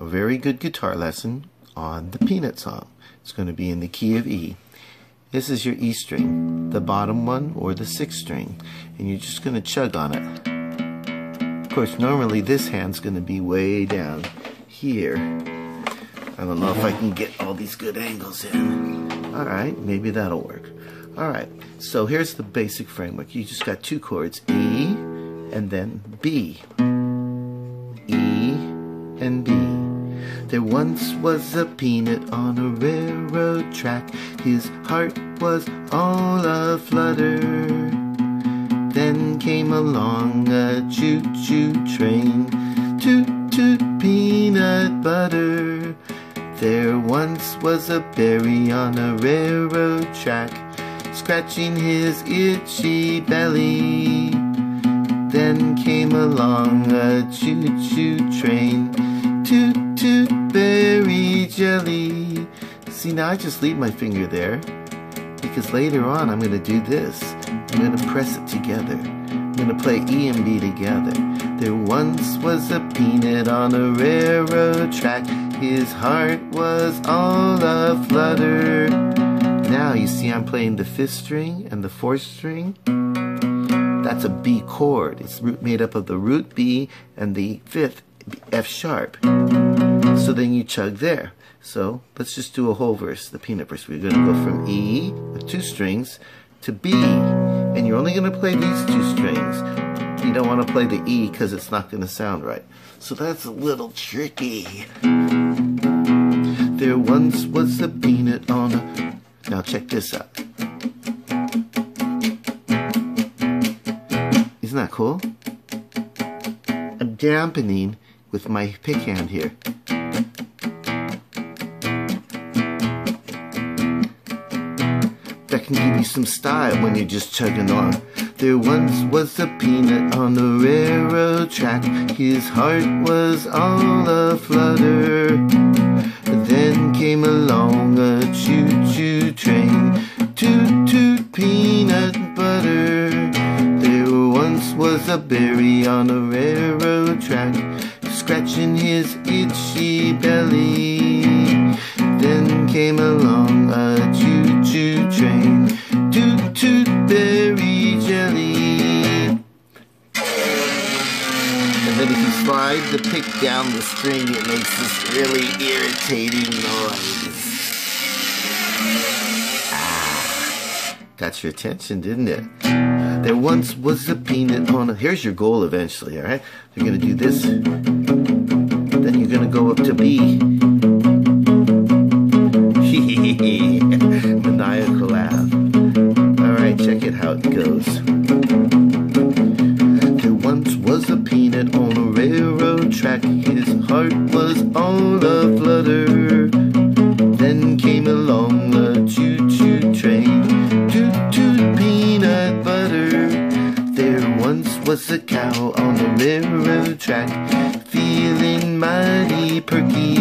a very good guitar lesson on the Peanut song. It's going to be in the key of E. This is your E string, the bottom one or the sixth string, and you're just going to chug on it. Of course, normally this hand's going to be way down here. I don't know if I can get all these good angles in. Alright, maybe that'll work. Alright, so here's the basic framework. You just got two chords, E and then B. E and B. There once was a peanut on a railroad track. His heart was all a-flutter. Then came along a choo-choo train. Toot toot peanut butter. There once was a berry on a railroad track, scratching his itchy belly. Then came along a choo-choo train. Toot jelly. See, now I just leave my finger there because later on I'm going to do this. I'm going to press it together. I'm going to play E and B together. There once was a peanut on a railroad track. His heart was all a-flutter. Now you see I'm playing the fifth string and the fourth string. That's a B chord. It's made up of the root B and the fifth F sharp. So then you chug there. So let's just do a whole verse, the peanut verse. We're going to go from E with two strings to B. And you're only going to play these two strings. You don't want to play the E because it's not going to sound right. So that's a little tricky. There once was a peanut on a... Now check this out. Isn't that cool? I'm dampening with my pick hand here. That can give you some style when you're just chugging on. There once was a peanut on the railroad track. His heart was all a-flutter. Then came along a choo-choo train. Toot toot peanut butter. There once was a berry on a railroad track. Scratching his itchy belly. Then came along slide the pick down the string, it makes this really irritating noise. Ah, got your attention, didn't it? There once was a peanut on a... Here's your goal eventually, alright? You're gonna do this. Then you're gonna go up to B. Maniacal laugh. Alright, check it how it goes. Was a cow on the railroad track, feeling mighty perky.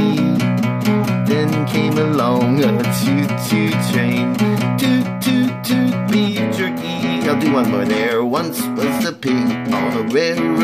Then came along a choo-choo train. Toot toot toot beef jerky. I'll do one more. There once was a pig on a railroad.